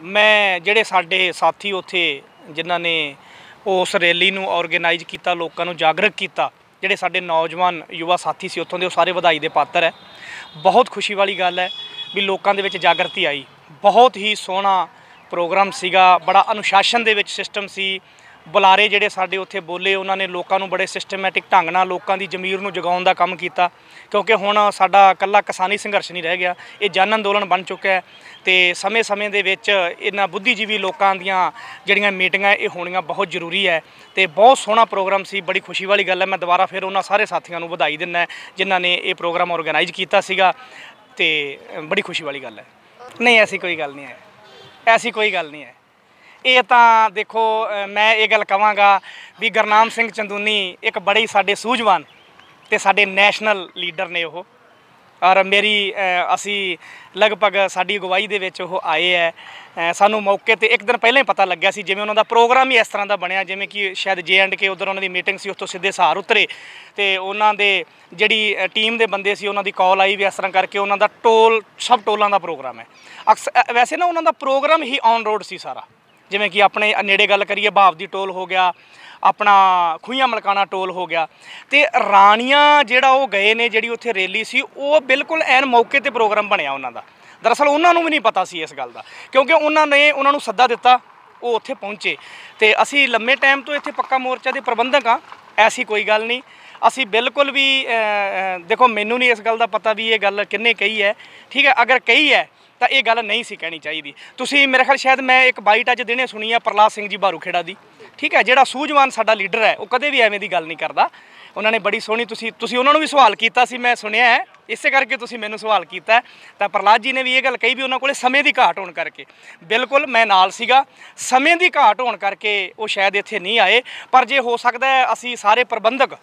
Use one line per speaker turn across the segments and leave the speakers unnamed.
ਮੈਂ ਜਿਹੜੇ ਸਾਡੇ ਸਾਥੀ ਉੱਥੇ ਜਿਨ੍ਹਾਂ ਨੇ ਉਸ ਰੈਲੀ ਨੂੰ ਆਰਗੇਨਾਈਜ਼ ਕੀਤਾ, ਲੋਕਾਂ ਨੂੰ ਜਾਗਰੂਕ ਕੀਤਾ, ਜਿਹੜੇ ਸਾਡੇ ਨੌਜਵਾਨ ਯੁਵਾ ਸਾਥੀ ਸੀ ਉੱਥੋਂ ਦੇ, ਉਹ ਸਾਰੇ ਵਧਾਈ ਦੇ ਪਾਤਰ ਹੈ। ਬਹੁਤ ਖੁਸ਼ੀ ਵਾਲੀ ਗੱਲ ਹੈ ਵੀ ਲੋਕਾਂ ਦੇ ਵਿੱਚ ਜਾਗਰਤੀ ਆਈ। ਬਹੁਤ ਹੀ ਸੋਹਣਾ ਪ੍ਰੋਗਰਾਮ ਸੀਗਾ, ਬੜਾ ਅਨੁਸ਼ਾਸਨ ਦੇ ਵਿੱਚ ਸਿਸਟਮ ਸੀ। ਬੁਲਾਰੇ ਜਿਹੜੇ ਸਾਡੇ ਉੱਥੇ ਬੋਲੇ, ਉਹਨਾਂ ਨੇ ਲੋਕਾਂ ਨੂੰ ਬੜੇ ਸਿਸਟਮੈਟਿਕ ਢੰਗ ਨਾਲ ਲੋਕਾਂ ਦੀ ਜ਼ਮੀਰ ਨੂੰ ਜਗਾਉਣ ਦਾ ਕੰਮ ਕੀਤਾ। ਕਿਉਂਕਿ ਹੁਣ ਸਾਡਾ ਇਕੱਲਾ ਕਿਸਾਨੀ ਸੰਘਰਸ਼ ਨਹੀਂ ਰਹਿ ਗਿਆ, ਇਹ ਜਨ ਅੰਦੋਲਨ ਬਣ ਚੁੱਕਾ ਹੈ ਤੇ ਸਮੇਂ-ਸਮੇਂ ਦੇ ਵਿੱਚ ਇਹਨਾਂ ਬੁੱਧੀਜੀਵੀ ਲੋਕਾਂ ਦੀਆਂ ਜਿਹੜੀਆਂ ਮੀਟਿੰਗਾਂ ਇਹ ਹੋਣੀਆਂ ਬਹੁਤ ਜ਼ਰੂਰੀ ਹੈ ਤੇ ਬਹੁਤ ਸੋਹਣਾ ਪ੍ਰੋਗਰਾਮ ਸੀ, ਬੜੀ ਖੁਸ਼ੀ ਵਾਲੀ ਗੱਲ ਹੈ। ਮੈਂ ਦੁਬਾਰਾ ਫਿਰ ਉਹਨਾਂ ਸਾਰੇ ਸਾਥੀਆਂ ਨੂੰ ਵਧਾਈ ਦਿੰਦਾ ਜਿਨ੍ਹਾਂ ਨੇ ਇਹ ਪ੍ਰੋਗਰਾਮ ਆਰਗੇਨਾਈਜ਼ ਕੀਤਾ ਸੀਗਾ ਤੇ ਬੜੀ ਖੁਸ਼ੀ ਵਾਲੀ ਗੱਲ ਹੈ। ਨਹੀਂ, ਐਸੀ ਕੋਈ ਗੱਲ ਨਹੀਂ ਹੈ। ਐਸੀ ਕੋਈ ਗੱਲ ਨਹੀਂ ਹੈ। ਇਹ ਤਾਂ ਦੇਖੋ ਮੈਂ ਇਹ ਗੱਲ ਕਵਾਂਗਾ ਵੀ ਗੁਰਨਾਮ ਸਿੰਘ ਚੰਦੂਨੀ ਇੱਕ ਬੜੇ ਹੀ ਸਾਡੇ ਸੂਝਵਾਨ ਤੇ ਸਾਡੇ ਨੈਸ਼ਨਲ ਲੀਡਰ ਨੇ ਉਹ। ਔਰ ਮੇਰੀ ਅਸੀਂ ਲਗਭਗ ਸਾਡੀ ਅਗਵਾਈ ਦੇ ਵਿੱਚ ਉਹ ਆਏ ਹੈ ਸਾਨੂੰ ਮੌਕੇ ਤੇ ਇੱਕ ਦਿਨ ਪਹਿਲਾਂ ਹੀ ਪਤਾ ਲੱਗਿਆ ਸੀ, ਜਿਵੇਂ ਉਹਨਾਂ ਦਾ ਪ੍ਰੋਗਰਾਮ ਹੀ ਇਸ ਤਰ੍ਹਾਂ ਦਾ ਬਣਿਆ, ਜਿਵੇਂ ਕਿ ਸ਼ਾਇਦ ਜੇ ਐਂਡ ਕੇ ਉਧਰ ਉਹਨਾਂ ਦੀ ਮੀਟਿੰਗ ਸੀ, ਉੱਥੋਂ ਸਿੱਧੇ ਸਹਾਰ ਉਤਰੇ। ਤੇ ਉਹਨਾਂ ਦੇ ਜਿਹੜੀ ਟੀਮ ਦੇ ਬੰਦੇ ਸੀ, ਉਹਨਾਂ ਦੀ ਕਾਲ ਆਈ ਵੀ ਇਸ ਤਰ੍ਹਾਂ ਕਰਕੇ ਉਹਨਾਂ ਦਾ ਟੋਲ, ਸਭ ਟੋਲਾਂ ਦਾ ਪ੍ਰੋਗਰਾਮ ਹੈ ਅਕਸ ਵੈਸੇ ਨਾ ਉਹਨਾਂ ਦਾ ਪ੍ਰੋਗਰਾਮ ਹੀ ਔਨ ਰੋਡ ਸੀ ਸਾਰਾ। ਜਿਵੇਂ ਕਿ ਆਪਣੇ ਨੇੜੇ ਗੱਲ ਕਰੀਏ ਭਾਵ ਦੀ ਟੋਲ ਹੋ ਗਿਆ, ਆਪਣਾ ਖੂਹੀਆਂ ਮਲਕਾਣਾ ਟੋਲ ਹੋ ਗਿਆ। ਤੇ ਰਾਣੀਆਂ ਜਿਹੜਾ ਉਹ ਗਏ ਨੇ, ਜਿਹੜੀ ਉੱਥੇ ਰੈਲੀ ਸੀ, ਉਹ ਬਿਲਕੁਲ ਐਨ ਮੌਕੇ ਤੇ ਪ੍ਰੋਗਰਾਮ ਬਣਿਆ ਉਹਨਾਂ ਦਾ। ਦਰਅਸਲ ਉਹਨਾਂ ਨੂੰ ਵੀ ਨਹੀਂ ਪਤਾ ਸੀ ਇਸ ਗੱਲ ਦਾ, ਕਿਉਂਕਿ ਉਹਨਾਂ ਨੇ ਉਹਨਾਂ ਨੂੰ ਸੱਦਾ ਦਿੱਤਾ, ਉਹ ਉੱਥੇ ਪਹੁੰਚੇ। ਤੇ ਅਸੀਂ ਲੰਮੇ ਟਾਈਮ ਤੋਂ ਇੱਥੇ ਪੱਕਾ ਮੋਰਚਾ ਦੇ ਪ੍ਰਬੰਧਕ ਆ ਐਸੀ ਕੋਈ ਗੱਲ ਨਹੀਂ। ਅਸੀਂ ਬਿਲਕੁਲ ਵੀ ਦੇਖੋ, ਮੈਨੂੰ ਨਹੀਂ ਇਸ ਗੱਲ ਦਾ ਪਤਾ ਵੀ ਇਹ ਗੱਲ ਕਿੰਨੇ ਕਹੀ ਹੈ। ਠੀਕ ਹੈ, ਅਗਰ ਕਹੀ ਹੈ ਤਾਂ ਇਹ ਗੱਲ ਨਹੀਂ ਸੀ ਕਹਿਣੀ ਚਾਹੀਦੀ। ਤੁਸੀਂ ਮੇਰੇ ਖਿਆਲ ਸ਼ਾਇਦ ਮੈਂ ਇੱਕ ਬਾਈਟ ਅੱਜ ਦਿਨੇ ਸੁਣੀ ਆ ਪ੍ਰਲਾਦ ਸਿੰਘ ਜੀ ਬਾਰੂਖੇੜਾ ਦੀ। ਠੀਕ ਹੈ, ਜਿਹੜਾ ਸੂਝਵਾਨ ਸਾਡਾ ਲੀਡਰ ਹੈ, ਉਹ ਕਦੇ ਵੀ ਐਵੇਂ ਦੀ ਗੱਲ ਨਹੀਂ ਕਰਦਾ। ਉਹਨਾਂ ਨੇ ਬੜੀ ਸੋਹਣੀ ਤੁਸੀਂ ਤੁਸੀਂ ਉਹਨਾਂ ਨੂੰ ਵੀ ਸਵਾਲ ਕੀਤਾ ਸੀ, ਮੈਂ ਸੁਣਿਆ ਹੈ। ਇਸੇ ਕਰਕੇ ਤੁਸੀਂ ਮੈਨੂੰ ਸਵਾਲ ਕੀਤਾ ਤਾਂ ਪ੍ਰਲਾਦ ਜੀ ਨੇ ਵੀ ਇਹ ਗੱਲ ਕਹੀ ਵੀ ਉਹਨਾਂ ਕੋਲੇ ਸਮੇਂ ਦੀ ਘਾਟ ਹੋਣ ਕਰਕੇ। ਬਿਲਕੁਲ, ਮੈਂ ਨਾਲ ਸੀਗਾ। ਸਮੇਂ ਦੀ ਘਾਟ ਹੋਣ ਕਰਕੇ ਉਹ ਸ਼ਾਇਦ ਇੱਥੇ ਨਹੀਂ ਆਏ। ਪਰ ਜੇ ਹੋ ਸਕਦਾ ਅਸੀਂ ਸਾਰੇ ਪ੍ਰਬੰਧਕ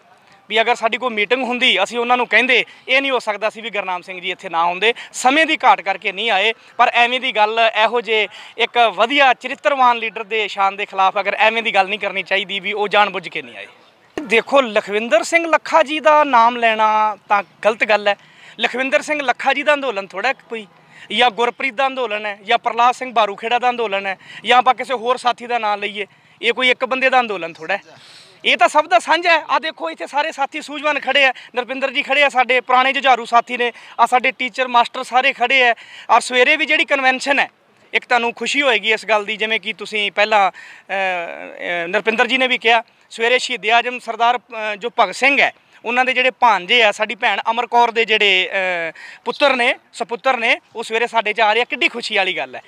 ਵੀ ਅਗਰ ਸਾਡੀ ਕੋਈ ਮੀਟਿੰਗ ਹੁੰਦੀ, ਅਸੀਂ ਉਹਨਾਂ ਨੂੰ ਕਹਿੰਦੇ, ਇਹ ਨਹੀਂ ਹੋ ਸਕਦਾ ਸੀ ਵੀ ਗੁਰਨਾਮ ਸਿੰਘ ਜੀ ਇੱਥੇ ਨਾ ਹੁੰਦੇ। ਸਮੇਂ ਦੀ ਘਾਟ ਕਰਕੇ ਨਹੀਂ ਆਏ, ਪਰ ਐਵੇਂ ਦੀ ਗੱਲ ਇਹੋ ਜੇ ਇੱਕ ਵਧੀਆ ਚਰਿੱਤਰਵਾਨ ਲੀਡਰ ਦੇ ਸ਼ਾਨ ਦੇ ਖਿਲਾਫ ਅਗਰ ਐਵੇਂ ਦੀ ਗੱਲ ਨਹੀਂ ਕਰਨੀ ਚਾਹੀਦੀ ਵੀ ਉਹ ਜਾਣਬੁੱਝ ਕੇ ਨਹੀਂ ਆਏ। ਦੇਖੋ, ਲਖਵਿੰਦਰ ਸਿੰਘ ਲੱਖਾ ਜੀ ਦਾ ਨਾਮ ਲੈਣਾ ਤਾਂ ਗਲਤ ਗੱਲ ਹੈ। ਲਖਵਿੰਦਰ ਸਿੰਘ ਲੱਖਾ ਜੀ ਦਾ ਅੰਦੋਲਨ ਥੋੜਾ ਕੋਈ, ਜਾਂ ਗੁਰਪ੍ਰੀਤ ਦਾ ਅੰਦੋਲਨ ਹੈ, ਜਾਂ ਪ੍ਰਲਾਦ ਸਿੰਘ ਬਾਰੂਖੇੜਾ ਦਾ ਅੰਦੋਲਨ ਹੈ, ਜਾਂ ਆਪਾਂ ਕਿਸੇ ਹੋਰ ਸਾਥੀ ਦਾ ਨਾਮ ਲਈਏ, ਇਹ ਕੋਈ ਇੱਕ ਬੰਦੇ ਦਾ ਅੰਦੋਲਨ ਥੋੜਾ ਹੈ। ਇਹ ਤਾਂ ਸਭ ਦਾ ਸਾਂਝਾ ਹੈ। ਆ ਦੇਖੋ, ਇੱਥੇ ਸਾਰੇ ਸਾਥੀ ਸੂਝਵਾਨ ਖੜੇ ਆ। ਨਰਪਿੰਦਰ ਜੀ ਖੜੇ ਆ ਸਾਡੇ, ਪੁਰਾਣੇ ਜੁਝਾਰੂ ਸਾਥੀ ਨੇ। ਆ ਸਾਡੇ ਟੀਚਰ ਮਾਸਟਰ ਸਾਰੇ ਖੜੇ ਆ। ਔਰ ਸਵੇਰੇ ਵੀ ਜਿਹੜੀ ਕਨਵੈਨਸ਼ਨ ਹੈ, ਇੱਕ ਤੁਹਾਨੂੰ ਖੁਸ਼ੀ ਹੋਏਗੀ ਇਸ ਗੱਲ ਦੀ, ਜਿਵੇਂ ਕਿ ਤੁਸੀਂ ਪਹਿਲਾਂ ਨਰਪਿੰਦਰ ਜੀ ਨੇ ਵੀ ਕਿਹਾ, ਸਵੇਰੇ ਸ਼ਹੀਦ ਆਜਮ ਸਰਦਾਰ ਜੋ ਭਗਤ ਸਿੰਘ ਹੈ, ਉਹਨਾਂ ਦੇ ਜਿਹੜੇ ਭਾਂਜੇ ਆ, ਸਾਡੀ ਭੈਣ ਅਮਰ ਕੌਰ ਦੇ ਜਿਹੜੇ ਪੁੱਤਰ ਨੇ, ਸਪੁੱਤਰ ਨੇ, ਉਹ ਸਵੇਰੇ ਸਾਡੇ 'ਚ ਆ ਰਹੇ ਆ। ਕਿੱਡੀ ਖੁਸ਼ੀ ਵਾਲੀ ਗੱਲ ਹੈ।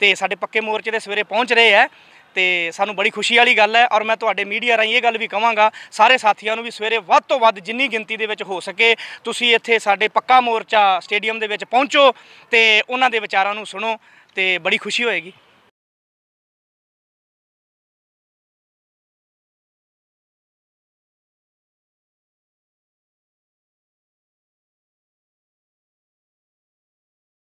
ਤੇ ਸਾਡੇ ਪੱਕੇ ਮੋਰਚੇ ਦੇ ਸਵੇਰੇ ਪਹੁੰਚ ਰਹੇ ਆ। ਤੇ ਸਾਨੂੰ ਬੜੀ ਖੁਸ਼ੀ ਵਾਲੀ ਗੱਲ ਹੈ ਔਰ ਮੈਂ ਤੁਹਾਡੇ ਮੀਡੀਆ ਰਾਹੀਂ ਇਹ ਗੱਲ ਵੀ ਕਹਾਂਗਾ ਸਾਰੇ ਸਾਥੀਆਂ ਨੂੰ ਵੀ ਸਵੇਰੇ ਵੱਧ ਤੋਂ ਵੱਧ ਜਿੰਨੀ ਗਿਣਤੀ ਦੇ ਵਿੱਚ ਹੋ ਸਕੇ, ਤੁਸੀਂ ਇੱਥੇ ਸਾਡੇ ਪੱਕਾ ਮੋਰਚਾ ਸਟੇਡੀਅਮ ਦੇ ਵਿੱਚ ਪਹੁੰਚੋ ਤੇ ਉਹਨਾਂ ਦੇ ਵਿਚਾਰਾਂ ਨੂੰ ਸੁਣੋ ਤੇ ਬੜੀ ਖੁਸ਼ੀ ਹੋਏਗੀ।